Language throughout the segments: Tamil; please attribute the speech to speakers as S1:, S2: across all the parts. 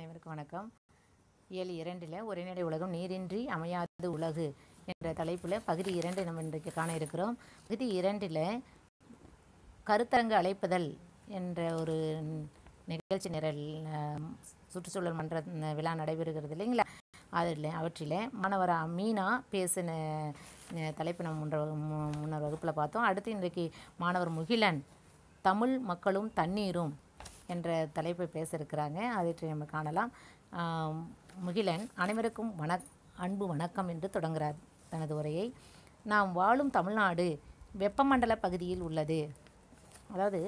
S1: அனைவருக்கும் வணக்கம். ஏழு இரண்டில் ஒருநிலை உலகம் நீரின்றி அமையாது உலகு என்ற தலைப்பில் பகுதி இரண்டு நம்ம இன்றைக்கு காண இருக்கிறோம். பகுதி இரண்டில் கருத்தரங்கு அழைப்புதல் என்ற ஒரு நிகழ்ச்சி நிரல் சுற்றுச்சூழல் மன்ற விழா நடைபெறுகிறது இல்லைங்களா? அதில் அவற்றில் மாணவர் மீனா பேசின தலைப்பு நம்ம முன்ற மு- முன்னர் வகுப்பில் பார்த்தோம். அடுத்து இன்றைக்கு மாணவர் முகிலன் தமிழ் மக்களும் தண்ணீரும் என்ற தலைப்பை பேச இருக்கிறாங்க அதை நம்ம காணலாம். முகிலன் அனைவருக்கும் வண அன்பு வணக்கம் என்று தொடங்குகிறார் தனது உரையை. நாம் வாழும் தமிழ்நாடு வெப்பமண்டல பகுதியில் உள்ளது. அதாவது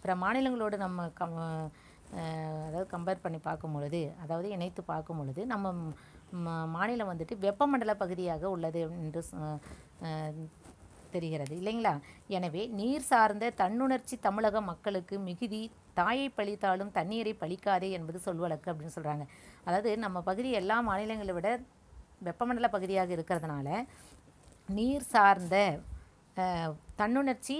S1: பிற மாநிலங்களோடு நம்ம கம் அதாவது கம்பேர் பண்ணி பார்க்கும் பொழுது அதாவது இணைத்து பார்க்கும் பொழுது நம்ம மாநிலம் வந்துட்டு வெப்பமண்டல பகுதியாக உள்ளது என்று சொ- தெரிகிறது. இல்லைங்களா? எனவே நீர் சார்ந்த தன்னுணர்ச்சி தமிழக மக்களுக்கு மிகுதி தாயை பழித்தாலும் தண்ணீரை பழிக்காதே என்பது சொல்வழக்கு அப்படின்னு சொல்கிறாங்க அதாவது நம்ம பகுதி எல்லா மாநிலங்களை விட வெப்பமண்டல பகுதியாக இருக்கிறதுனால நீர் சார்ந்த தன்னுணர்ச்சி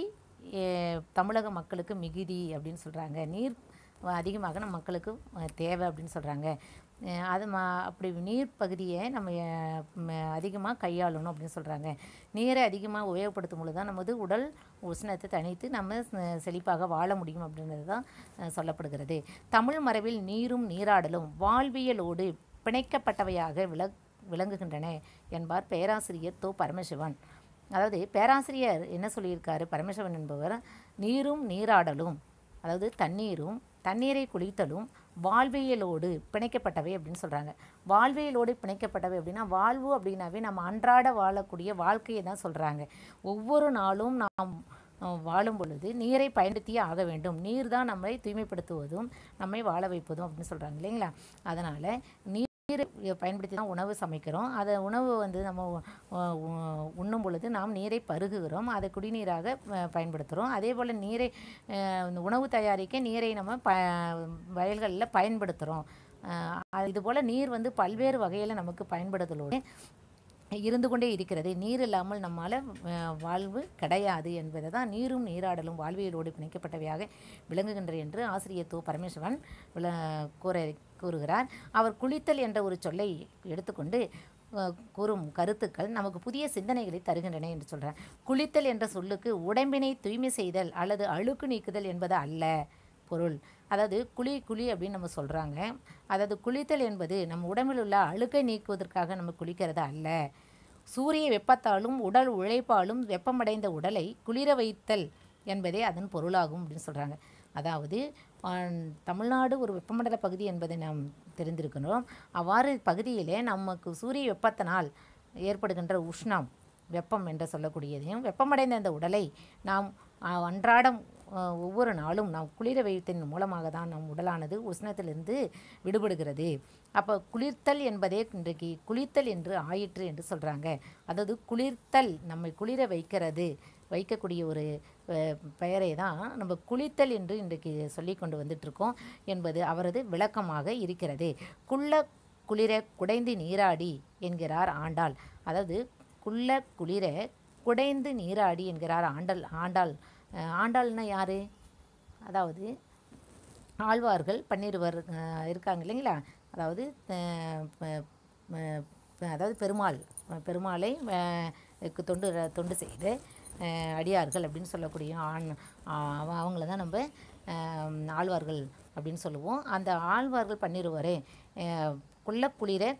S1: தமிழக மக்களுக்கு மிகுதி அப்படின்னு சொல்கிறாங்க நீர் அதிகமாக நம்ம மக்களுக்கு தேவை அப்படின்னு சொல்கிறாங்க அது மா அப்படி நீர் பகுதியை நம்ம அதிகமாக கையாளணும் அப்படின்னு சொல்கிறாங்க நீரை அதிகமாக உபயோகப்படுத்தும் பொழுது தான் நமது உடல் உஷ்ணத்தை தணித்து நம்ம செழிப்பாக வாழ முடியும் அப்படின்றது தான் சொல்லப்படுகிறது. தமிழ் மரபில் நீரும் நீராடலும் வாழ்வியலோடு பிணைக்கப்பட்டவையாக விள விளங்குகின்றன என்பார் பேராசிரியர் தோ. பரமசிவன். அதாவது பேராசிரியர் என்ன சொல்லியிருக்காரு? பரமசிவன் என்பவர் நீரும் நீராடலும் அதாவது தண்ணீரும் தண்ணீரை குளித்தலும் வாழ்வியலோடு பிணைக்கப்பட்டவை அப்படின்னு சொல்கிறாங்க வாழ்வியலோடு பிணைக்கப்பட்டவை அப்படின்னா வாழ்வு அப்படின்னாவே நம்ம அன்றாட வாழக்கூடிய வாழ்க்கையை தான் சொல்கிறாங்க ஒவ்வொரு நாளும் நாம் வாழும் பொழுது நீரை பயன்படுத்தியே ஆக வேண்டும். நீர் தான் நம்மை தூய்மைப்படுத்துவதும் நம்மை வாழ வைப்பதும் அப்படின்னு சொல்கிறாங்க இல்லைங்களா? அதனால் நீர் பயன்படுத்தி தான் உணவு சமைக்கிறோம். அதை உணவு வந்து நம்ம உ- உண்ணும் பொழுது நாம் நீரை பருகுகிறோம். அதை குடிநீராக பயன்படுத்துகிறோம் அதே போல் நீரை உணவு தயாரிக்க நீரை நம்ம ப வயல்களில் பயன்படுத்துகிறோம் இதுபோல் நீர் வந்து பல்வேறு வகையில் நமக்கு பயன்படுத்தலோடு இருந்து கொண்டே இருக்கிறது. நீர் இல்லாமல் நம்மால் வாழ்வு கிடையாது என்பதை தான் நீரும் நீராடலும் வாழ்வியலோடு பிணைக்கப்பட்டவையாக விளங்குகின்ற என்று ஆசிரியர் தோ. பரமேஸ்வரன் விள கூற கூறுகிறார். அவர் குளித்தல் என்ற ஒரு சொல்லை எடுத்துக்கொண்டு கூறும் கருத்துக்கள் நமக்கு புதிய சிந்தனைகளை தருகின்றன என்று சொல்கிறார் குளித்தல் என்ற சொல்லுக்கு உடம்பினை தூய்மை செய்தல் அல்லது அழுக்கு நீக்குதல் என்பது அல்ல. பொருள். அதாவது குழி குழி அப்படின்னு நம்ம சொல்கிறாங்க அதாவது குளித்தல் என்பது நம்ம உடம்பில் உள்ள அழுக்கை நீக்குவதற்காக நம்ம குளிக்கிறது அல்ல. சூரிய வெப்பத்தாலும் உடல் உழைப்பாலும் வெப்பமடைந்த உடலை குளிர வைத்தல் என்பதே அதன் பொருளாகும் அப்படின்னு சொல்கிறாங்க அதாவது தமிழ்நாடு ஒரு வெப்பமண்டல பகுதி என்பதை நாம் தெரிந்திருக்கிறோம். அவ்வாறு பகுதியிலே நமக்கு சூரிய வெப்பத்தினால் ஏற்படுகின்ற உஷ்ணம் வெப்பம் என்று சொல்லக்கூடியதையும் வெப்பமடைந்த இந்த உடலை நாம் அன்றாடம் ஒவ்வொரு நாளும் நாம் குளிர வைத்தின் மூலமாக தான் நம் உடலானது உஷ்ணத்திலிருந்து விடுபடுகிறது. அப்போ குளிர்த்தல் என்பதே இன்றைக்கு குளிர்த்தல் என்று ஆயிற்று என்று சொல்கிறாங்க அதாவது குளிர்த்தல் நம்மை குளிர வைக்கிறது வைக்கக்கூடிய ஒரு பெயரை தான் நம்ம குளித்தல் என்று இன்றைக்கு சொல்லி கொண்டு வந்துட்ருக்கோம் என்பது அவரது விளக்கமாக இருக்கிறது. குள்ள குளிர குடைந்து நீராடி என்கிறார் ஆண்டாள். அதாவது குள்ள குளிர குடைந்து நீராடி என்கிறார் ஆண்டாள். ஆண்டாள் ஆண்டாள்னா யார்? அதாவது ஆழ்வார்கள் பன்னிருவர் இருக்காங்க இல்லைங்களா? அதாவது அதாவது பெருமாள் பெருமாளை தொண்டு தொண்டு செய்து அடியார்கள் அப்படின்னு சொல்லக்கூடிய ஆண் அவ- அவங்கள தான் நம்ம ஆழ்வார்கள் அப்படின்னு சொல்லுவோம். அந்த ஆழ்வார்கள் பன்னிருவரே அஹ்,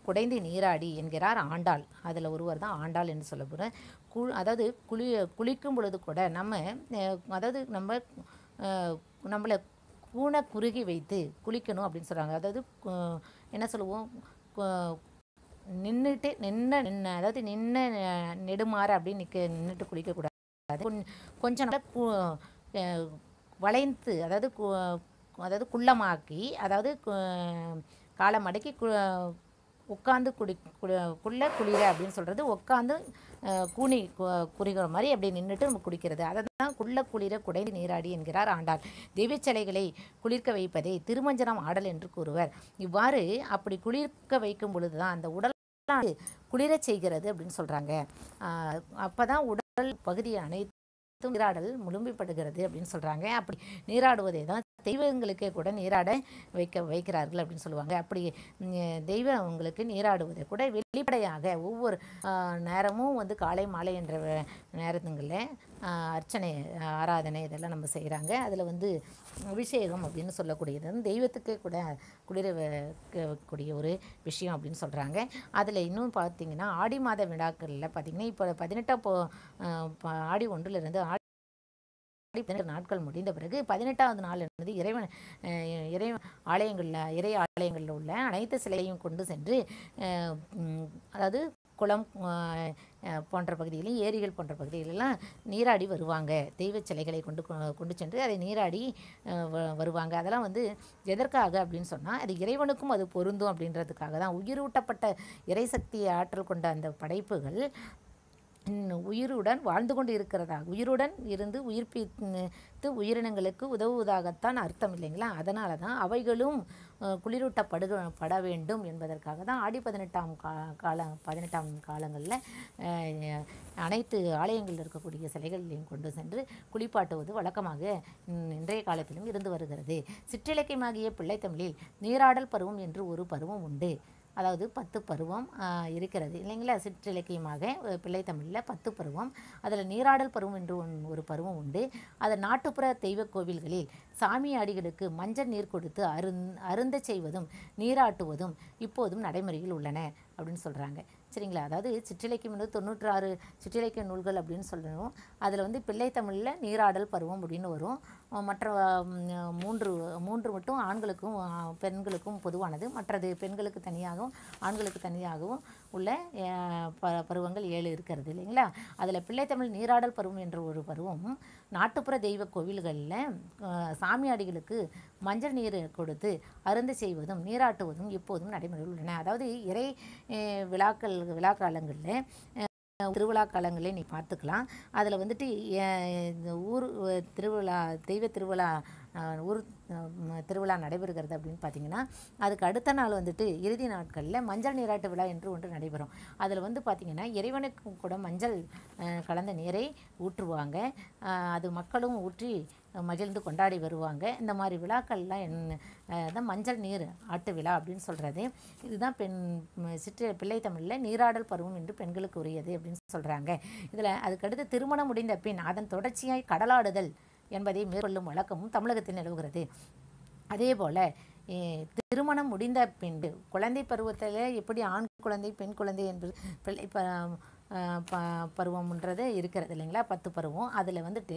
S1: குடைந்து நீராடி என்கிறார் ஆண்டாள். அதில் ஒருவர் தான் ஆண்டாள் என்று சொல்லப்படுற கு அதாவது குளி குளிக்கும் பொழுது கூட நம்ம அதாவது நம்ம நம்மளை கூனை குறுகி வைத்து குளிக்கணும் அப்படின்னு சொல்கிறாங்க அதாவது என்ன சொல்லுவோம்? நின்றுட்டு நின்ன நின்ன அதாவது நின்ன அஹ், நெடுமாற அப்படின்னு நிற்க நின்றுட்டு குளிக்கக்கூடாது கொஞ்சம் வளைந்து அதாவது கு- அதாவது குள்ளமாக்கி அதாவது காலம் காலை மடக்கி கு- உட்காந்து குடி குள்ள குளிர அப்படின்னு சொல்கிறது உட்காந்து கூனி கு- மாதிரி அப்படி நின்றுட்டு நம்ம குடிக்கிறது. அதை தான் குள்ள குளிர குடைந்து நீராடி என்கிறார் ஆண்டாள். தெய்வச்சலைகளை குளிர்க்க வைப்பதை திருமஞ்சனம் ஆடல் என்று கூறுவர். இவ்வாறு அப்படி குளிர்க்க வைக்கும் பொழுது தான் அந்த உடல் குளிரச் செய்கிறது அப்படின்னு சொல்கிறாங்க அப்போ தான் உடல் பகுதி அனைத்தும் நீராடல் முழுமைப்படுகிறது அப்படின்னு சொல்கிறாங்க அப்படி நீராடுவதை தான் தெய்வங்களுக்கே கூட நீராட வைக்க வைக்கிறார்கள் அப்படின்னு சொல்லுவாங்க. அப்படி தெய்வம் தெய்வங்களுக்கு நீராடுவதை கூட வெளிப்படையாக ஒவ்வொரு நேரமும் வந்து காலை மாலை என்ற நேரத்துங்களில் அர்ச்சனை ஆராதனை இதெல்லாம் நம்ம செய்கிறாங்க அதில் வந்து அபிஷேகம் அப்படின்னு சொல்லக்கூடியது வந்து தெய்வத்துக்கே கூட குளிர வைக்கக்கூடிய ஒரு விஷயம் அப்படின்னு சொல்கிறாங்க அதில் இன்னும் பார்த்தீங்கன்னா ஆடி மாத விழாக்களில் பார்த்தீங்கன்னா இப்போ பதினெட்டாம் போ ஆடி ஒன்றிலிருந்து ஆடி பதினெட்டு நாட்கள் முடிந்த பிறகு பதினெட்டாவது நாள் என்பது இறைவன் இறை ஆலயங்களில் இறை ஆலயங்களில் உள்ள அனைத்து சிலையையும் கொண்டு சென்று அதாவது குளம் போன்ற பகுதியிலும் ஏரிகள் போன்ற பகுதிகளெல்லாம் நீராடி வருவாங்க. தெய்வ சிலைகளை கொண்டு கொண்டு சென்று அதை நீராடி வ- வருவாங்க. அதெல்லாம் வந்து எதற்காக அப்படின்னு சொன்னால் அது இறைவனுக்கும் அது பொருந்தும் அப்படின்றதுக்காக தான். உயிரூட்டப்பட்ட இறைசக்தி ஆற்றல் கொண்ட அந்த படைப்புகள் உயிருடன் வாழ்ந்து கொண்டு இருக்கிறதா உயிருடன் இருந்து உயிர்ப்பித்து உயிரினங்களுக்கு உதவுவதாகத்தான் அர்த்தம் இல்லைங்களா? அதனால தான் அவைகளும் குளிரூட்டப்படுக குளிரூட்டப்படு பட வேண்டும் என்பதற்காக தான் ஆடி பதினெட்டாம் கா கால பதினெட்டாம் காலங்களில் அனைத்து ஆலயங்களில் இருக்கக்கூடிய சிலைகளையும் கொண்டு சென்று குளிப்பாட்டுவது வழக்கமாக இன்றைய காலத்திலும் இருந்து வருகிறது. சிற்றிலக்கியமாகிய பிள்ளைத்தமிழில் நீராடல் பருவம் என்று ஒரு பருவம் உண்டு. அதாவது பத்து பருவம் இருக்கிறது. இல்லைங்களா? சிற்றிலக்கியமாக பிள்ளை தமிழில் பத்து பருவம். அதில் நீராடல் பருவம் என்று ஒன்- ஒரு பருவம் உண்டு. அது நாட்டுப்புற தெய்வ கோவில்களில் சாமியாடிகளுக்கு மஞ்சள் நீர் கொடுத்து அருந் அருந்த செய்வதும் நீராட்டுவதும் இப்போதும் நடைமுறையில் உள்ளன அப்படின்னு சொல்கிறாங்க சரிங்களா? அதாவது சிற்றிலக்கியம் வந்து தொண்ணூற்றாறு சிற்றிலக்கிய நூல்கள் அப்படின்னு சொல்லணும் அதில் வந்து பிள்ளைத்தமிழில் நீராடல் பருவம் அப்படின்னு வரும். மற்ற மூன்று மூன்று மட்டும் ஆண்களுக்கும் பெண்களுக்கும் பொதுவானது. மற்றது பெண்களுக்கு தனியாகவும் ஆண்களுக்கு தனியாகவும் உள்ள ப பருவங்கள் ஏழு இருக்கிறது இல்லைங்களா? அதில் பிள்ளைத்தமிழ் நீராடல் பருவம் என்ற ஒரு பருவம் நாட்டுப்புற தெய்வ கோவில்களில் சாமியாடிகளுக்கு மஞ்சள் நீர் கொடுத்து அருந்து செய்வதும் நீராட்டுவதும் இப்போதும் நடைமுறையில் உள்ளன. அதாவது இறை விழாக்கள் விழா காலங்களில் திருவிழா காலங்களே நீ பார்த்துக்கலாம். அதில் வந்துட்டு ஊர் திருவிழா தெய்வ திருவிழா ஊர் திருவிழா நடைபெறுகிறது அப்படின்னு பார்த்தீங்கன்னா அதுக்கு அடுத்த நாள் வந்துட்டு இறுதி நாட்களில் மஞ்சள் நீராட்டு விழா என்று ஒன்று நடைபெறும். அதில் வந்து பார்த்திங்கன்னா இறைவனுக்கும் கூட மஞ்சள் கலந்த நீரை ஊற்றுவாங்க. அது மக்களும் ஊற்றி மகிழ்ந்து கொண்டாடி வருவாங்க. இந்த மாதிரி விழாக்கள்லாம் என் மஞ்சள் நீர் ஆட்டு விழா அப்படின்னு சொல்கிறது இதுதான் பெண் ம், சிற்று பிள்ளை தமிழில் நீராடல் பருவம் என்று பெண்களுக்கு உரியது அப்படின்னு சொல்கிறாங்க இதில் அதுக்கடுத்து திருமணம் முடிந்த பின் அதன் தொடர்ச்சியாய் கடலாடுதல் என்பதை மேற்கொள்ளும் வழக்கமும் தமிழகத்தில் நிலவுகிறது. அதே போல் திருமணம் முடிந்த பின்பு குழந்தை பருவத்தில் எப்படி ஆண் குழந்தை பெண் குழந்தை என்பது பிள்ளை ப பருவம்ன்றது இருக்கிறது இல்லைங்களா? பத்து பருவம். அதில் வந்துட்டு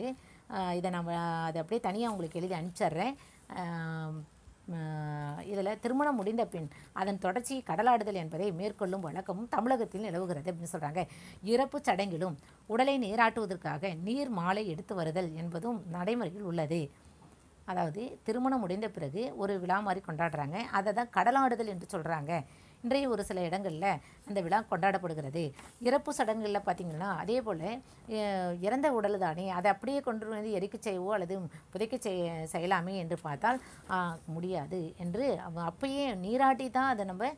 S1: இதை நம்ம அதை அப்படியே தனியாக உங்களுக்கு எழுதி அனுப்பிச்சிட்றேன். இதில் திருமணம் முடிந்த பின் அதன் தொடர்ச்சி கடலாடுதல் என்பதை மேற்கொள்ளும் வழக்கமும் தமிழகத்தில் நிலவுகிறது அப்படின்னு சொல்கிறாங்க இறப்பு சடங்கிலும் உடலை நீராட்டுவதற்காக நீர் மாலை எடுத்து வருதல் என்பதும் நடைமுறையில் உள்ளது. அதாவது திருமணம் முடிந்த பிறகு ஒரு விழா மாதிரி கொண்டாடுறாங்க. அதை தான் கடலாடுதல் என்று சொல்கிறாங்க இன்றைய ஒரு சில இடங்களில் அந்த விழா கொண்டாடப்படுகிறது. இறப்பு சடங்குகளில் பார்த்திங்கன்னா அதே போல் இறந்த உடல் தானே அதை அப்படியே கொண்டு வந்து எரிக்க செய்யவோ அல்லது புதைக்க செய்ய செய்யலாமே என்று பார்த்தால் முடியாது என்று அப்பயே நீராட்டி தான் அதை நம்ம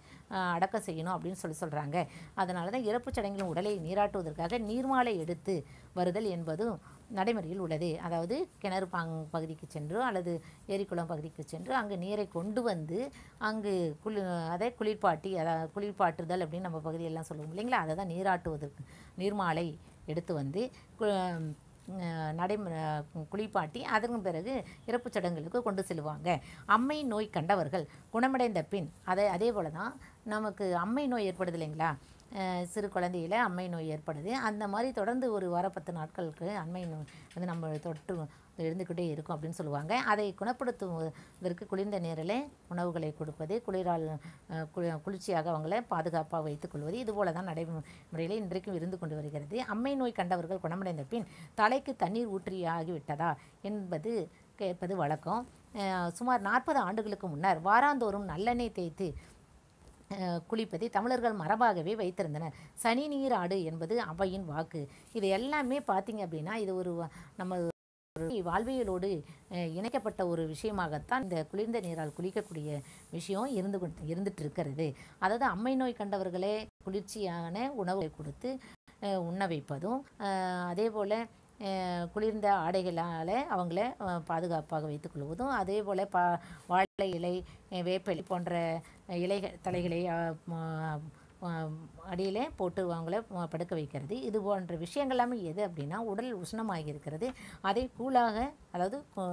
S1: அடக்கம் செய்யணும் அப்படின்னு சொல்லி சொல்கிறாங்க அதனால தான் இறப்பு சடங்கிலும் உடலை நீராட்டுவதற்காக நீர்மாலை எடுத்து வருதல் என்பதும் நடைமுறையில் உள்ளது. அதாவது கிணறு பாங் பகுதிக்கு சென்று அல்லது ஏரிக்குளம் பகுதிக்கு சென்று அங்கு நீரை கொண்டு வந்து அங்கு குளி அதை குளிர்பாட்டி அதாவது குளிர்பாட்டுதல் அப்படின்னு நம்ம பகுதியெல்லாம் சொல்லுவோம் இல்லைங்களா? அதை தான் நீராட்டுவதற்கு நீர்மாலை எடுத்து வந்து நடைமுறை குளிப்பாட்டி அதன் பிறகு இறப்புச் சடங்குகளுக்கு கொண்டு செல்வாங்க அம்மை நோய் கண்டவர்கள் குணமடைந்த பின் அதை அதே போல தான் நமக்கு அம்மை நோய் ஏற்படுது இல்லைங்களா? சிறு குழந்தையில் அம்மை நோய் ஏற்படுது. அந்த மாதிரி தொடர்ந்து ஒரு வார பத்து நாட்களுக்கு அம்மை நோய் வந்து நம்ம தொற்று இருந்துக்கிட்டே இருக்கும் அப்படின்னு சொல்லுவாங்க. அதை குணப்படுத்துவதற்கு குளிர்ந்த நேரில் உணவுகளை கொடுப்பது குளிரால் கு- குளிர்ச்சியாக அவங்களை பாதுகாப்பாக வைத்துக்கொள்வது இதுபோல தான் நடைமுறையில் இன்றைக்கும் இருந்து கொண்டு வருகிறது. அம்மை நோய் கண்டவர்கள் குணமடைந்த பின் தலைக்கு தண்ணீர் ஊற்றியாகிவிட்டதா என்பது கேட்பது வழக்கம். சுமார் நாற்பது ஆண்டுகளுக்கு முன்னர் வாராந்தோறும் நல்லெண்ணெய் தேய்த்து குளிப்பதை தமிழர்கள் மரபாகவே வைத்திருந்தனர். சனி நீராடு என்பது அவையின் வாக்கு. இது எல்லாமே பார்த்தீங்க அப்படின்னா இது ஒரு நம்ம வாழ்வியலோடு இணைக்கப்பட்ட ஒரு விஷயமாகத்தான் இந்த குளிர்ந்த நீரால் குளிக்கக்கூடிய விஷயம் இருந்து கொண்டு இருந்துட்டு இருக்கிறது அதாவது அம்மை நோய் கண்டவர்களே குளிர்ச்சியான உணவை கொடுத்து உண்ண வைப்பதும் அதே போல் குளிர்ந்த ஆடைகளால் அவங்கள பாதுகாப்பாக வைத்துக்கொள்வதும் அதே போல் பா வாழை இலை அஹ், வேப்பிலை போன்ற இலைகள் தலைகளை அடியில் போட்டு அவங்கள படுக்க வைக்கிறது. இது போன்ற விஷயங்கள் எல்லாமே எது அப்படின்னா உடல் உஷ்ணமாகி இருக்கிறது. அதை கூலாக அதாவது கு-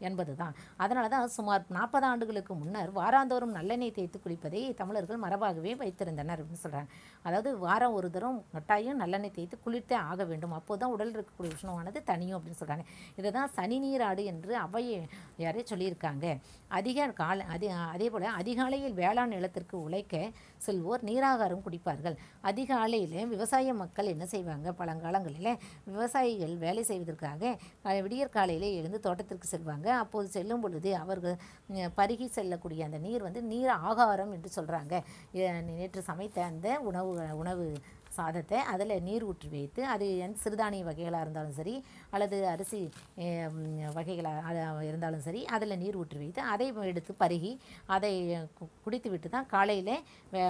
S1: என்பது தான் அதனால தான் சுமார் நாற்பது ஆண்டுகளுக்கு முன்னர் வாராந்தோறும் நல்லெண்ணெய் தேய்த்து குளிப்பதை தமிழர்கள் மரபாகவே வைத்திருந்தனர் அப்படின்னு சொல்கிறாங்க அதாவது வாரம் ஒரு தரம் கட்டாயம் நல்லெண்ணெய் தேய்த்து குளித்தே ஆக வேண்டும். அப்போது தான் உடல் இருக்கக்கூடிய உஷ்ணமானது தனியும் அப்படின்னு சொல்கிறாங்க இதை தான் சனி நீராடு என்று அவையை யாரே சொல்லியிருக்காங்க. அதிக கால அதே அதே போல் அதிகாலையில் வேளாண் நிலத்திற்கு உழைக்க செல்வோர் நீராகாரம் குடிப்பார்கள். அதிகாலையில் விவசாய மக்கள் என்ன செய்வாங்க? பழங்காலங்களில் விவசாயிகள் வேலை செய்வதற்காக விடியற் காலையிலே எழுந்து தோட்டத்திற்கு செல்வாங்க. அப்போது செல்லும் பொழுது அவர்கள் பருகி செல்லக்கூடிய அந்த நீர் வந்து நீர் ஆகாரம் என்று சொல்கிறாங்க நேற்று சமைத்த அந்த உணவு உணவு சாதத்தை அதில் நீர் ஊற்றி வைத்து அது எந்த சிறுதானிய வகைகளாக இருந்தாலும் சரி அல்லது அரிசி வகைகளாக இருந்தாலும் சரி அதில் நீர் ஊற்றி வைத்து அதை எடுத்து பருகி அதை கு- குடித்துவிட்டு தான் காலையில்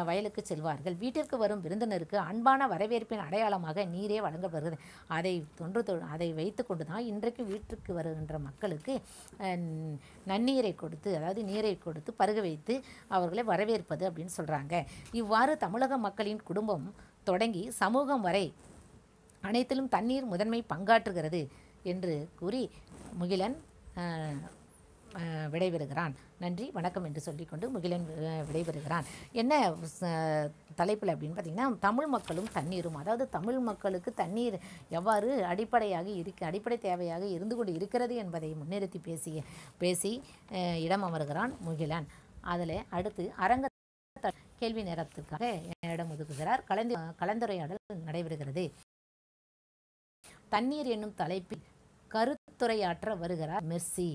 S1: வயலுக்கு செல்வார்கள். வீட்டிற்கு வரும் விருந்தினருக்கு அன்பான வரவேற்பின் அடையாளமாக நீரே வழங்கப்படுகிறது. அதை தொன்று தொ அதை வைத்து கொண்டு தான் இன்றைக்கு வீட்டிற்கு வருகின்ற மக்களுக்கு நன்னீரை கொடுத்து அதாவது நீரை கொடுத்து பருக வைத்து அவர்களை வரவேற்பது அப்படின்னு சொல்கிறாங்க இவ்வாறு தமிழக மக்களின் குடும்பம் தொடங்கி சமூகம் வரை அனைத்திலும் தண்ணீர் முதன்மை பங்காற்றுகிறது என்று கூறி முகிலன் விடைபெறுகிறான். நன்றி வணக்கம் என்று சொல்லிக்கொண்டு முகிலன் விடைபெறுகிறான். என்ன தலைப்பில் அப்படின்னு பார்த்தீங்கன்னா தமிழ் மக்களும் தண்ணீரும். அதாவது தமிழ் மக்களுக்கு தண்ணீர் எவ்வாறு அடிப்படையாக இருக்க அடிப்படை தேவையாக இருந்து கொண்டு இருக்கிறது என்பதை முன்னிறுத்தி பேசிய பேசி இடம் அமர்கிறான் முகிலன். அதில் அடுத்து அரங்க கேள்வி நேரத்திற்காக என்னிடம் ஒதுக்குகிறார். கலந்து கலந்துரையாடல் நடைபெறுகிறது. தண்ணீர் என்னும் தலைப்பில் கருத்துரையாற்ற வருகிறார் மெர்சி.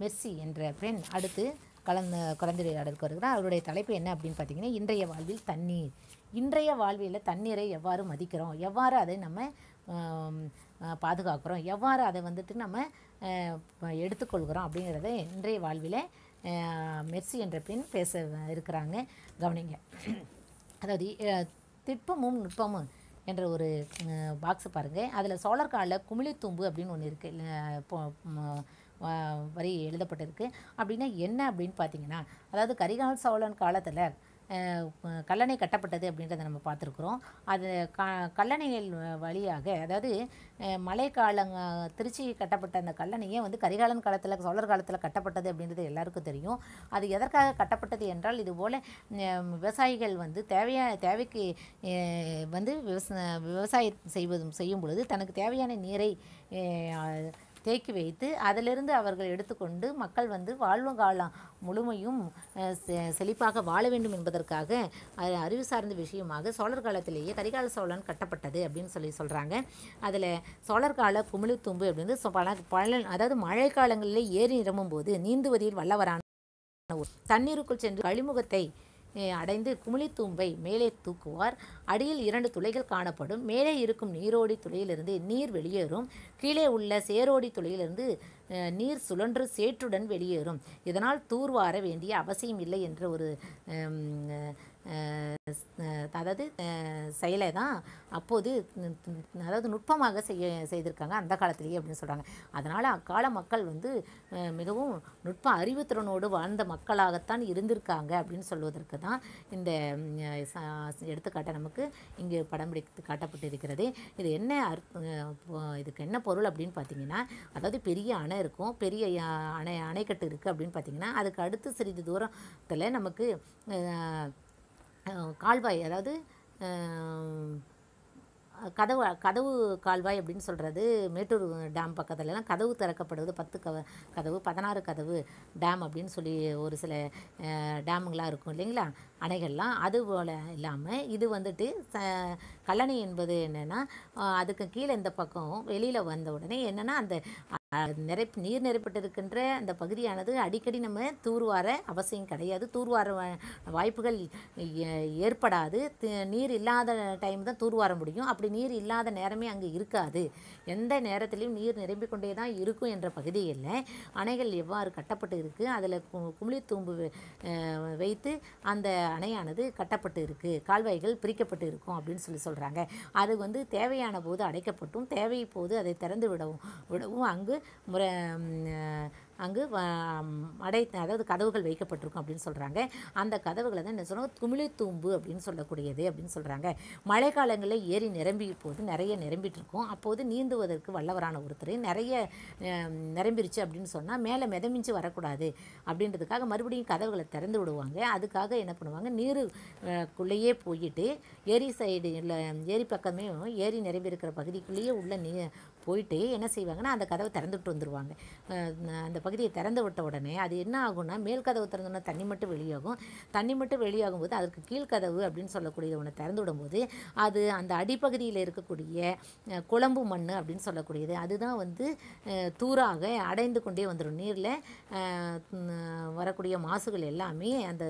S1: மெர்சி என்ற பெண் அடுத்து கலந்து கலந்துரையாடலுக்கு வருகிறார். அவருடைய தலைப்பு என்ன அப்படின்னு பார்த்தீங்கன்னா இன்றைய வாழ்வில் தண்ணீர். இன்றைய வாழ்வியல் தண்ணீரை எவ்வாறு மதிக்கிறோம்? எவ்வாறு அதை நம்ம பாதுகாக்கிறோம்? எவ்வாறு அதை வந்துட்டு நம்ம எடுத்துக்கொள்கிறோம் அப்படிங்கிறத இன்றைய வாழ்வில் மெர்சி என்ற பெண் பேச இருக்கிறாங்க. கவனிங்க. அதாவது திட்பமும் நுட்பமும் என்ற ஒரு பாக்ஸ் பாருங்கள் அதில் சோழர் காலில் குமிழித்தும்பு அப்படின்னு ஒன்று இருக்குது வரி எழுதப்பட்டிருக்கு. அப்படின்னா என்ன அப்படின்னு பார்த்தீங்கன்னா அதாவது கரிகால் சோழன் காலத்தில் கல்லணை கட்டப்பட்டது அப்படின்றத நம்ம பார்த்துருக்குறோம். அது க கல்லணைகள் வழியாக அதாவது மழை மழைக்காலங்க திருச்சி கட்டப்பட்ட அந்த கல்லணையே வந்து கரிகாலன் காலத்தில் சோழர் காலத்தில் கட்டப்பட்டது அப்படின்றது எல்லாருக்கும் தெரியும். அது எதற்காக கட்டப்பட்டது என்றால் இதுபோல் விவசாயிகள் வந்து தேவையான தேவைக்கு வந்து விவசா விவசாயம் செய்வதும் செய்யும் பொழுது தனக்கு தேவையான நீரை தேக்கி வைத்து அதிலிருந்து அவர்கள் எடுத்துக்கொண்டு மக்கள் வந்து வாழ்வும் காலம் முழுமையும் செ- செழிப்பாக வாழ வேண்டும் என்பதற்காக அறிவு சார்ந்த விஷயமாக சோழர் காலத்திலேயே கரிகால சோழன் கட்டப்பட்டது அப்படின்னு சொல்லி சொல்கிறாங்க அதில் சோழர் கால குமிழித்தும்பு அப்படின்னு சொ- பல பல அதாவது மழை காலங்களிலே ஏறி நிரம்பும் போது நீந்துவதில் வல்லவரான தண்ணீருக்குள் சென்று கழிமுகத்தை அடைந்து குமிழித்தூம்பை மேலே தூக்குவார். அடியில் இரண்டு துளைகள் காணப்படும். மேலே இருக்கும் நீரோடி துளையிலிருந்து நீர் வெளியேறும். கீழே உள்ள சேரோடி துளையிலிருந்து நீர் சுழன்று சேற்றுடன் வெளியேறும். இதனால் தூர்வார வேண்டிய அவசியம் இல்லை என்ற ஒரு அதாவது செயலை தான் அப்போது அதாவது நுட்பமாக செய்ய செய்திருக்காங்க அந்த காலத்திலேயே அப்படின்னு சொல்கிறாங்க அதனால் அக்கால மக்கள் வந்து மிகவும் நுட்ப அறிவுத்திறனோடு வாழ்ந்த மக்களாகத்தான் இருந்திருக்காங்க அப்படின்னு சொல்வதற்கு தான் இந்த எடுத்துக்காட்டை நமக்கு இங்கே படம் பிடித்து காட்டப்பட்டிருக்கிறது. இது என்ன அர்த்த இதுக்கு என்ன பொருள் அப்படின்னு பார்த்தீங்கன்னா அதாவது பெரிய அணை இருக்கும் பெரிய அணை அணைக்கட்டு இருக்குது அப்படின்னு பார்த்தீங்கன்னா அதுக்கு அடுத்து சிறிது தூரத்தில் நமக்கு கால்வாய் அதாவது கதவு கதவு கால்வாய் அப்படின்னு சொல்கிறது மேட்டூர் டேம் பக்கத்துலலாம் கதவு திறக்கப்படுவது பத்து கவ கதவு பதினாறு கதவு டேம் அப்படின்னு சொல்லி ஒரு சில டேமுங்களாக இருக்கும் இல்லைங்களா? அணைகள்லாம். அது போல் இல்லாமல் இது வந்துட்டு ச கல்லணை என்பது என்னென்னா அதுக்கு கீழே இந்த பக்கம் வெளியில் வந்த உடனே என்னென்னா அந்த நிறை நீர் நிரப்பட்டிருக்கின்ற அந்த பகுதியானது அடிக்கடி நம்ம தூர்வார அவசியம் கிடையாது. தூர்வார வாய்ப்புகள் ஏ- ஏற்படாது. நீர் இல்லாத டைம் தான் தூர்வார முடியும். அப்படி நீர் இல்லாத நேரமே அங்கே இருக்காது. எந்த நேரத்திலையும் நீர் நிரம்பிக் கொண்டே தான் இருக்கும் என்ற பகுதியில் அணைகள் எவ்வாறு கட்டப்பட்டு இருக்குது அதில் குமிழித்தூம்பு தூம்பு வைத்து அந்த அணையானது கட்டப்பட்டு இருக்குது கால்வாய்கள் பிரிக்கப்பட்டு இருக்கும் அப்படின்னு சொல்லி சொல்கிறாங்க அது வந்து தேவையான போது அடைக்கப்பட்டும் தேவை போது அதை திறந்து விடவும் விடவும் அங்கு முறை அங்கு வ- அடை அதாவது கதவுகள் வைக்கப்பட்டிருக்கும் அப்படின்னு சொல்கிறாங்க அந்த கதவுகளை தான் என்ன சொல்கிறோம் குமிழித்தூம்பு அப்படின்னு சொல்லக்கூடியது அப்படின்னு சொல்கிறாங்க மழை காலங்களில் ஏரி நிரம்பி போது நிறைய நிரம்பிட்டு இருக்கும் அப்போது நீந்துவதற்கு வல்லவரான ஒருத்தர் நிறைய நிரம்பிருச்சு அப்படின்னு சொன்னால் மேலே மிதமிஞ்சு வரக்கூடாது அப்படின்றதுக்காக மறுபடியும் கதவுகளை திறந்து விடுவாங்க. அதுக்காக என்ன பண்ணுவாங்க? நீர் குள்ளேயே போயிட்டு ஏரி சைடு இல்லை ஏரி பக்கமே ஏரி நிரம்பி இருக்கிற பகுதிக்குள்ளேயே உள்ள நீ போயிட்டு என்ன செய்வாங்கன்னா அந்த கதவை திறந்துட்டு வந்துடுவாங்க அந்த பகுதியை திறந்து விட்ட உடனே அது என்ன ஆகும்னா மேல் கதவு திறந்தோன்னா தண்ணி மட்டும் வெளியாகும். தண்ணி மட்டும் வெளியாகும் போது அதற்கு கீழ்கதவு அப்படின்னு சொல்லக்கூடியது ஒன்று திறந்து விடும்போது அது அந்த அடிப்பகுதியில் இருக்கக்கூடிய குழம்பு மண் அப்படின்னு சொல்லக்கூடியது. அதுதான் வந்து தூராக அடைந்து கொண்டே வந்துடும் நீரில் வரக்கூடிய மாசுகள் எல்லாமே அந்த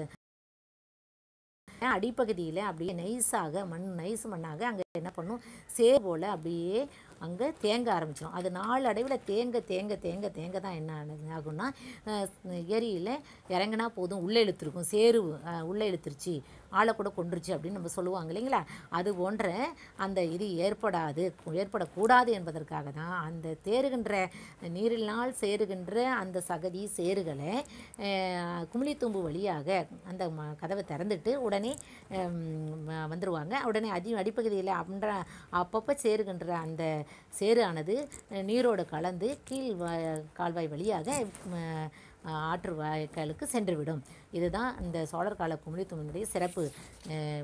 S1: அடிப்பகுதியில் அப்படியே நைஸாக மண் நைஸ் மண்ணாக அங்கே என்ன பண்ணும்? சேர் போல் அப்படியே அங்கே தேங்க ஆரம்பிச்சிடும் அது நாளடைவில் தேங்க தேங்க தேங்க தேங்க தான் என்ன ஆகும்னா ஏரியில் இறங்குனா போதும் உள்ளே இழுத்துருக்கும். சேரு உள்ளே இழுத்துருச்சு ஆளை கூட கொண்டுருச்சு அப்படின்னு நம்ம சொல்லுவாங்க இல்லைங்களா? அது போன்ற அந்த இது ஏற்படாது ஏற்படக்கூடாது என்பதற்காக தான் அந்த தேறுகின்ற நீரினால் சேருகின்ற அந்த சகதி சேறுகளை குமிழித்தூம்பு வழியாக அந்த ம- கதவை திறந்துட்டு உடனே வந்துடுவாங்க உடனே அதி அடிப்பகுதியில் அப்படின்ற அப்பப்போ சேருகின்ற அந்த சேறானது நீரோடு கலந்து கீழ் வா- கால்வாய் வழியாக ஆற்று வாய்க்காலுக்கு சென்றுவிடும். இதுதான் இந்த சோழர் கால குமிழித்தும்பினுடைய சிறப்பு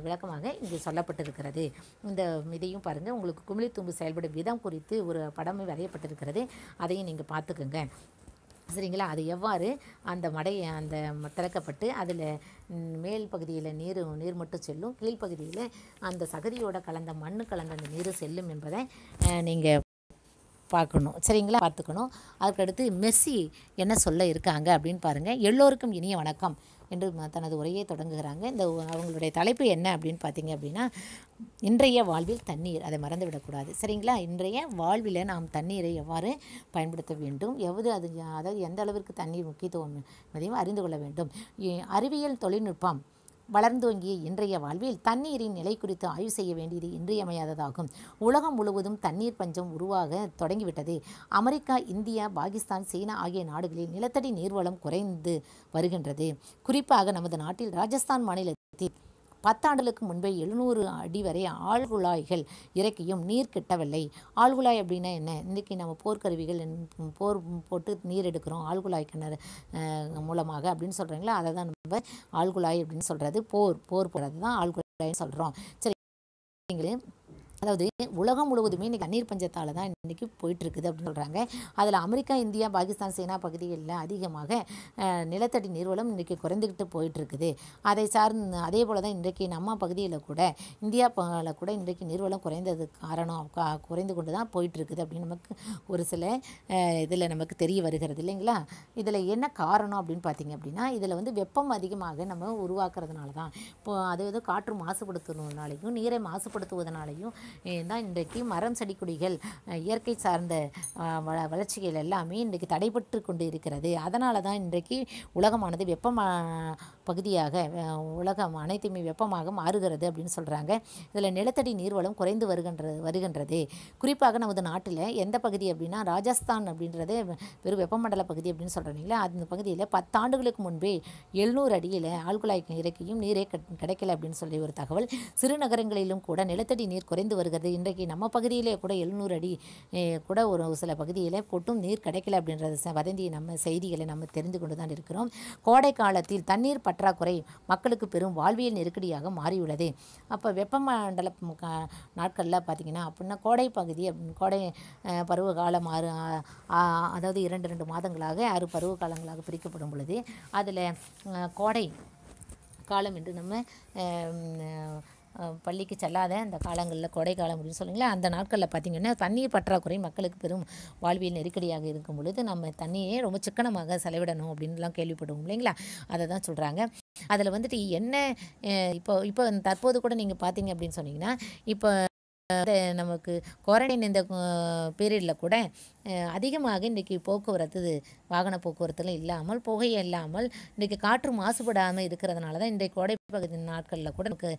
S1: விளக்கமாக இங்கு சொல்லப்பட்டிருக்கிறது. இந்த இதையும் பாருங்கள் உங்களுக்கு குமிழித்தும்பு செயல்படும் விதம் குறித்து ஒரு படமே வரையப்பட்டிருக்கிறது. அதையும் நீங்கள் பார்த்துக்குங்க. சரிங்களா? அது எவ்வாறு அந்த மடை அந்த திறக்கப்பட்டு அதில் மேல் பகுதியில் நீர் நீர் மட்டும் செல்லும் கீழ்ப்பகுதியில் அந்த சகதியோட கலந்த மண்ணு கலந்த அந்த நீர் செல்லும் என்பதை நீங்கள் பார்க்கணும். சரிங்களா? பார்த்துக்கணும். அதுக்கடுத்து மெஸ்ஸி என்ன சொல்ல இருக்காங்க அப்படின்னு பாருங்கள் எல்லோருக்கும் இனிய வணக்கம். என்று தனது உரையை தொடங்குகிறாங்க. இந்த அவங்களுடைய தலைப்பு என்ன அப்படின்னு பார்த்தீங்க அப்படின்னா இன்றைய வாழ்வில் தண்ணீர். அதை மறந்துவிடக்கூடாது. சரிங்களா? இன்றைய வாழ்வில் நாம் தண்ணீரை எவ்வாறு பயன்படுத்த வேண்டும்? எவது அது அதாவது எந்த அளவிற்கு தண்ணீர் முக்கியத்துவம் என்பதையும் அறிந்து கொள்ள வேண்டும்? அறிவியல் தொழில்நுட்பம் வளர்ந்தோங்கிய இன்றைய வாழ்வில் தண்ணீரின் நிலை குறித்து ஆய்வு செய்ய வேண்டியது இன்றியமையாததாகும். உலகம் முழுவதும் தண்ணீர் பஞ்சம் உருவாக தொடங்கிவிட்டது. அமெரிக்கா இந்தியா பாகிஸ்தான் சீனா ஆகிய நாடுகளில் நிலத்தடி நீர்வளம் குறைந்து வருகின்றது. குறிப்பாக நமது நாட்டில் ராஜஸ்தான் மாநிலத்தில் பத்தாண்டுகளுக்கு முன்பே எழுநூறு அடி வரை ஆழ்குழாய்கள் இறக்கியும் நீர் கிட்டவில்லை. ஆழ்குழாய் அப்படின்னா என்ன? இன்றைக்கி நம்ம போர்க்கருவிகள் போர் போட்டு நீர் எடுக்கிறோம். ஆழ்குழாய் கிணறு மூலமாக அப்படின்னு சொல்கிறீங்களா அதை தான் நம்ம ஆழ்குழாய் அப்படின்னு சொல்கிறது போர் போர் போகிறது தான் ஆழ்குழாய்னு சொல்கிறோம் சரிங்களே அதாவது உலகம் முழுவதுமே இன்றைக்கி தண்ணீர் பஞ்சத்தால் தான் இன்றைக்கி போயிட்டுருக்குது அப்படின்னு சொல்கிறாங்க அதில் அமெரிக்கா இந்தியா பாகிஸ்தான் சீனா பகுதிகளில் அதிகமாக நிலத்தடி நீர்வளம் இன்றைக்கி குறைந்துக்கிட்டு போயிட்டுருக்குது. அதை சார்ந்து அதே போல் தான் இன்றைக்கு நம்ம பகுதியில் கூட இந்தியா கூட இன்றைக்கு நீர்வளம் குறைந்தது காரணம் கா- குறைந்து கொண்டு தான் போயிட்டுருக்குது அப்படின்னு நமக்கு ஒரு சில இதில் நமக்கு தெரிய வருகிறது இல்லைங்களா? இதில் என்ன காரணம் அப்படின்னு பார்த்தீங்க அப்படின்னா இதில் வந்து வெப்பம் அதிகமாக நம்ம உருவாக்குறதுனால தான் இப்போ அதாவது காற்று மாசுபடுத்துவதனாலையும் நீரை மாசுபடுத்துவதனாலையும் தான் இன்றைக்கு மரம் செடி கொடிகள் இயற்கை சார்ந்த அஹ், வள வளர்ச்சிகள் எல்லாமே இன்றைக்கு தடைபட்டு கொண்டு இருக்கிறது அதனால தான் இன்றைக்கு உலகமானது வெப்பமா பகுதியாக உலகம் அனைத்துமே வெப்பமாக மாறுகிறது அப்படின்னு சொல்கிறாங்க இதில் நிலத்தடி நீர்வளம் குறைந்து வருகின்றது வருகின்றது. குறிப்பாக நமது நாட்டில் எந்த பகுதி அப்படின்னா ராஜஸ்தான் அப்படின்றது வெறும் வெப்பமண்டல பகுதி அப்படின்னு சொல்கிறீங்களா அந்த பகுதியில் பத்தாண்டுகளுக்கு முன்பே எழுநூறு அடியில் ஆழ்குழாய் இறக்கியும் நீரே கட்- கிடைக்கல அப்படின்னு சொல்லி ஒரு தகவல். சிறு நகரங்களிலும் கூட நிலத்தடி நீர் குறைந்து வருகிறது. இன்றைக்கு நம்ம பகுதியிலே கூட எழுநூறு அடி கூட ஒரு சில பகுதியில் பொட்டும் நீர் கிடைக்கல அப்படின்றது வதந்தி நம்ம செய்திகளை நம்ம தெரிந்து கொண்டு தான் இருக்கிறோம். கோடை காலத்தில் தண்ணீர் பற்றாக்குறை மக்களுக்கு பெரும் வாழ்வியல் நெருக்கடியாக மாறியுள்ளது. அப்போ வெப்பமண்டல நாட்களில் பார்த்திங்கன்னா அப்படின்னா கோடை பகுதி கோடை பருவ காலம் ஆறு அதாவது இரண்டு ரெண்டு மாதங்களாக ஆறு பருவ காலங்களாக பிரிக்கப்படும் பொழுது அதில் கோடை காலம் என்று நம்ம பள்ளிக்கு செல்லாத அந்த காலங்களில் கோடை காலம் அப்படின்னு சொல்லுங்களா அந்த நாட்களில் பார்த்திங்கன்னா தண்ணீர் பற்றாக்குறை மக்களுக்கு பெரும் வாழ்வியல் நெருக்கடியாக இருக்கும் பொழுது நம்ம தண்ணியே ரொம்ப சிக்கனமாக செலவிடணும் அப்படின்லாம் கேள்விப்படுவோம் இல்லைங்களா? அதை தான் சொல்கிறாங்க அதில் வந்துட்டு என்ன இப்போ இப்போ தற்போது கூட நீங்கள் பார்த்தீங்க அப்படின்னு சொன்னீங்கன்னா இப்போ நமக்கு குவாரண்டைன் இந்த பீரியடில் கூட அதிகமாக இன்றைக்கி போக்குவரத்து வாகன போக்குவரத்துலாம் இல்லாமல் புகை இல்லாமல் இன்றைக்கி காற்று மாசுபடாமல் இருக்கிறதுனால தான் இன்றைக்கு கோடை பகுதி நாட்களில் கூட நமக்கு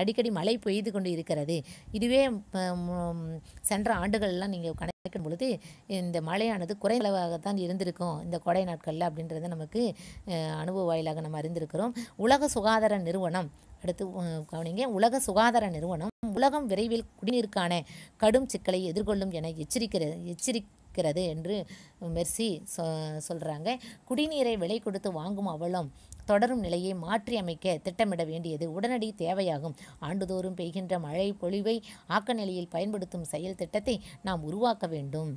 S1: அடிக்கடி மழை பெய்து கொண்டு இருக்கிறது. இதுவே சென்ற ஆண்டுகள்லாம் நீங்கள் கணக்கிடும் பொழுது இந்த மழையானது குறைந்த அளவாகத்தான் இருந்திருக்கும் இந்த கோடை நாட்களில் அப்படின்றத நமக்கு அனுபவ வாயிலாக நம்ம அறிந்திருக்கிறோம். உலக சுகாதார நிறுவனம் அடுத்து கவனிங்க உலக சுகாதார நிறுவனம் உலகம் விரைவில் குடிநீருக்கான கடும் சிக்கலை எதிர்கொள்ளும் என எச்சரிக்கிறது எச்சரிக்கிறது என்று மெர்சி சொ சொல்கிறாங்க குடிநீரை விலை கொடுத்து வாங்கும் அவலம் தொடரும் நிலையை மாற்றி அமைக்க திட்டமிட வேண்டியது உடனடி தேவையாகும். ஆண்டுதோறும் பெய்கின்ற மழை பொழிவை ஆக்க நிலையில் பயன்படுத்தும் செயல் திட்டத்தை நாம் உருவாக்க வேண்டும்.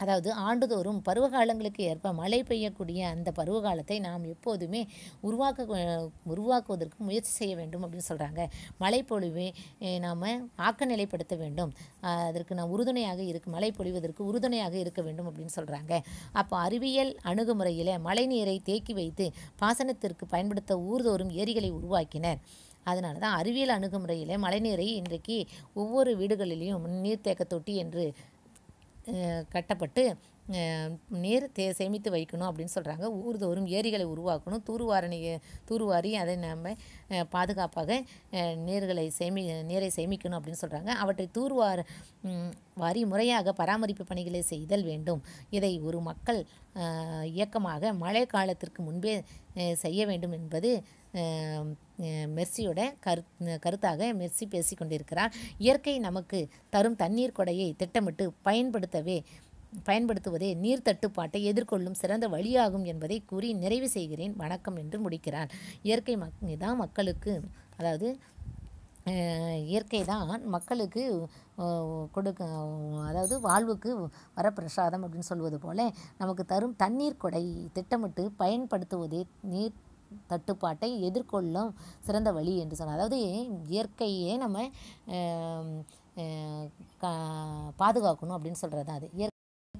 S1: அதாவது ஆண்டுதோறும் பருவகாலங்களுக்கு ஏற்ப மழை பெய்யக்கூடிய அந்த பருவகாலத்தை நாம் எப்போதுமே உருவாக்க உருவாக்குவதற்கு முயற்சி செய்ய வேண்டும் அப்படின்னு சொல்கிறாங்க மழை பொழிவை நாம் ஆக்கநிலைப்படுத்த வேண்டும். அதற்கு நாம் உறுதுணையாக இருக்கு மழை பொழிவதற்கு உறுதுணையாக இருக்க வேண்டும் அப்படின்னு சொல்கிறாங்க அப்போ அறிவியல் அணுகுமுறையில் மழைநீரை தேக்கி வைத்து பாசனத்திற்கு பயன்படுத்த ஊர்தோறும் ஏரிகளை உருவாக்கினர். அதனால தான் அறிவியல் அணுகுமுறையில் மழைநீரை இன்றைக்கு ஒவ்வொரு வீடுகளிலையும் நீர்த்தேக்க தொட்டி என்று கட்டப்பட்டு நீர் தே சேமித்து வைக்கணும் அப்படின்னு சொல்கிறாங்க ஊர்தோறும் ஏரிகளை உருவாக்கணும். தூர்வாரணி தூர்வாரி அதை நம்ம பாதுகாப்பாக நீர்களை சேமி நீரை சேமிக்கணும் அப்படின்னு சொல்கிறாங்க அவற்றை தூர்வார வாரி முறையாக பராமரிப்பு பணிகளை செய்தல் வேண்டும். இதை ஒரு மக்கள் இயக்கமாக மழை காலத்திற்கு முன்பே செய்ய வேண்டும் என்பது மெர்சியோட கரு கருத்தாக மெர்சி பேசி கொண்டிருக்கிறார் இயற்கை நமக்கு தரும் தண்ணீர் கொடையை திட்டமிட்டு பயன்படுத்தவே பயன்படுத்துவதே நீர் தட்டுப்பாட்டை எதிர்கொள்ளும் சிறந்த வழியாகும் என்பதை கூறி நிறைவு செய்கிறேன். வணக்கம் என்று முடிக்கிறார். இயற்கை மக் தான் மக்களுக்கு அதாவது இயற்கை தான் மக்களுக்கு கொடுக்க அதாவது வாழ்வுக்கு வரப்பிரசாதம் அப்படின்னு சொல்வது போல நமக்கு தரும் தண்ணீர் கொடை திட்டமிட்டு பயன்படுத்துவதே நீர் தட்டுப்பாட்டை எதிர்கொள்ளும் சிறந்த வழி என்று சொன்னார். அதாவது இயற்கையே நம்ம அஹ், பாதுகாக்கணும் அப்படின்னு சொல்கிறது தான் அது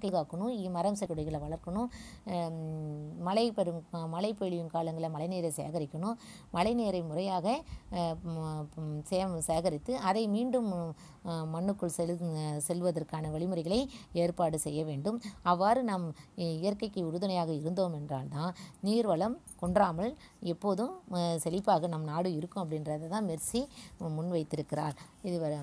S1: பாதுகாக்கணும் இ- மரம் செடிகளை வளர்க்கணும் மழை பெறும் மழை பொழியும் காலங்களில் மழைநீரை சேகரிக்கணும். மழைநீரை முறையாக சே சேகரித்து அதை மீண்டும் மண்ணுக்குள் செலு செல்வதற்கான வழிமுறைகளை ஏற்பாடு செய்ய வேண்டும். அவ்வாறு நாம் இ- இயற்கைக்கு உறுதுணையாக இருந்தோம் என்றால்தான் நீர்வளம் குன்றாமல் எப்போதும் செழிப்பாக நம் நாடு இருக்கும் அப்படின்றத தான் மெர்சி முன்வைத்திருக்கிறார். இதுவரை